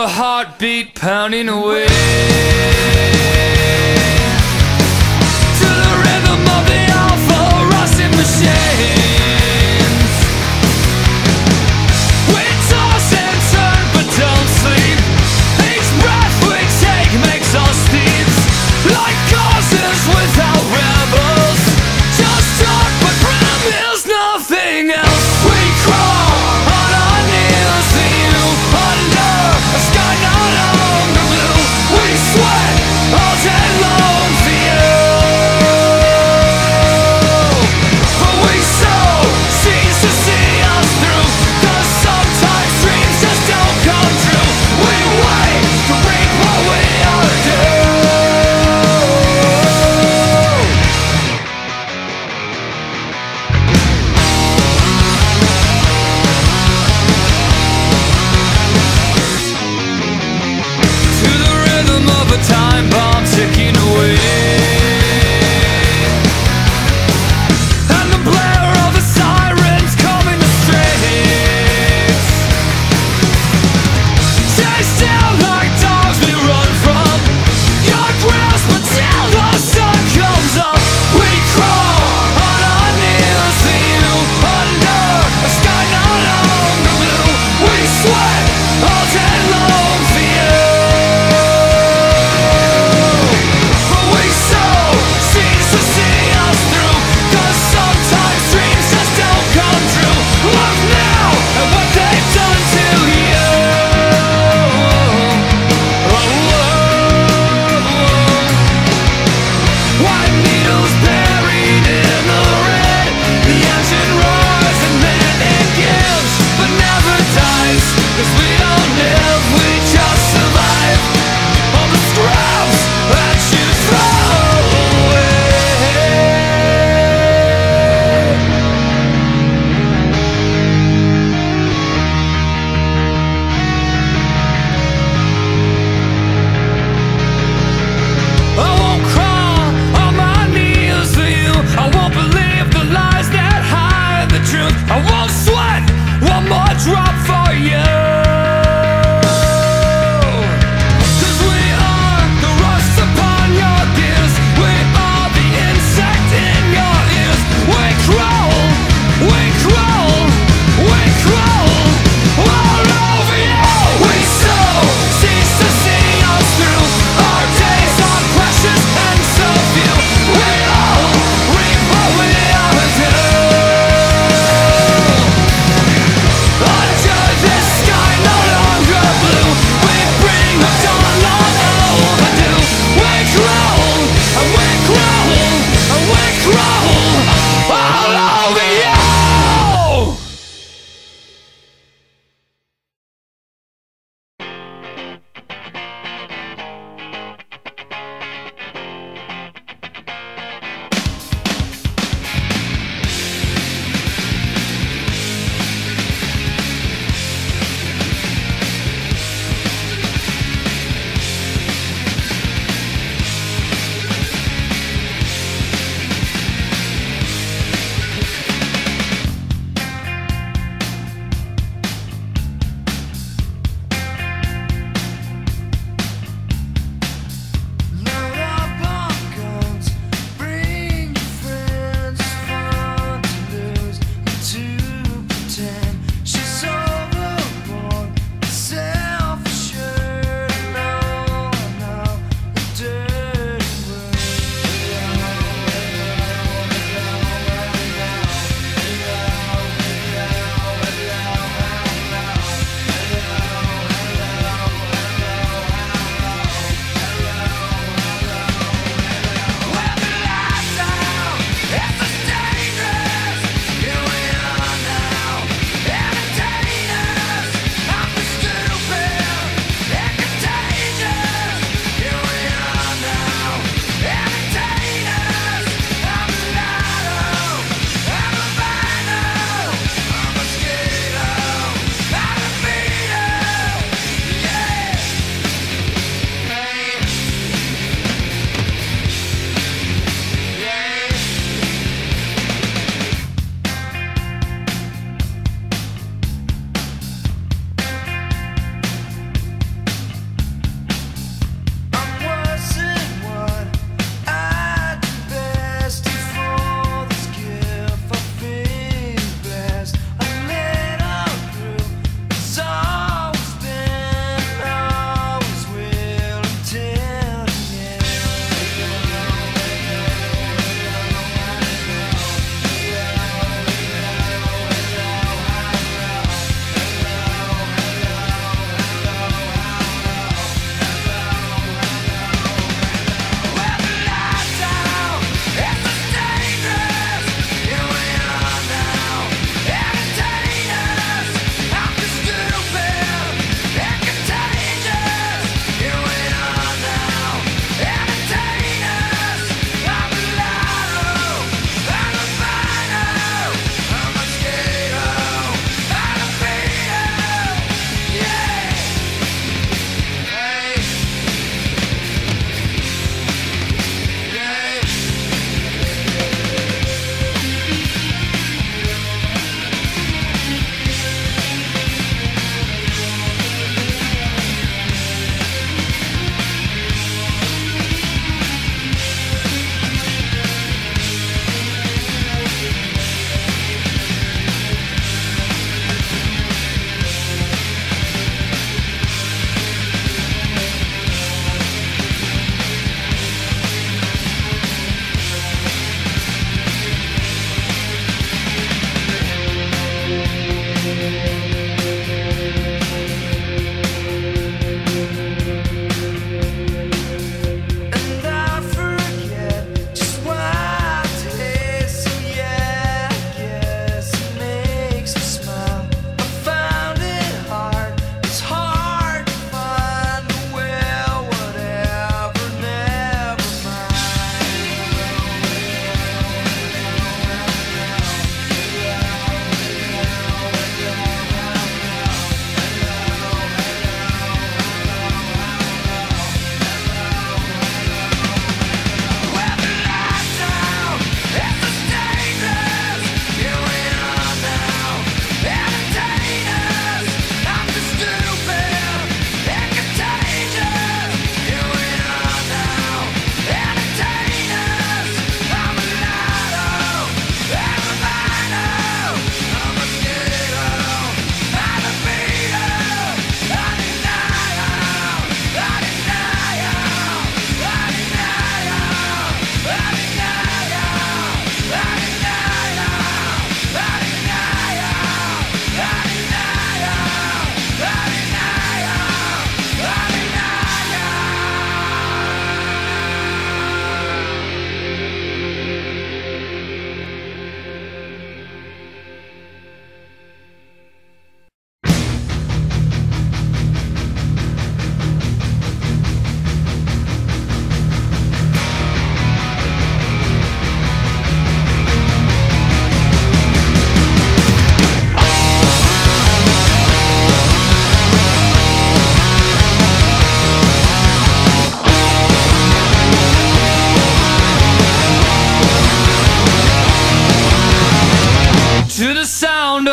a heartbeat pounding away.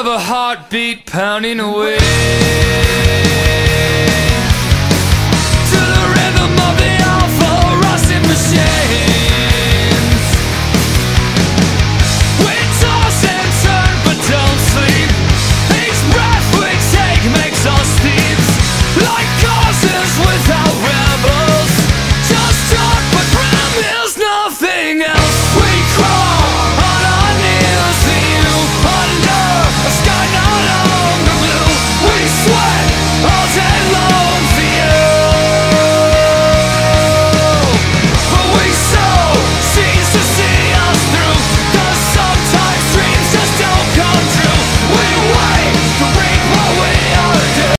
Of a heartbeat pounding away.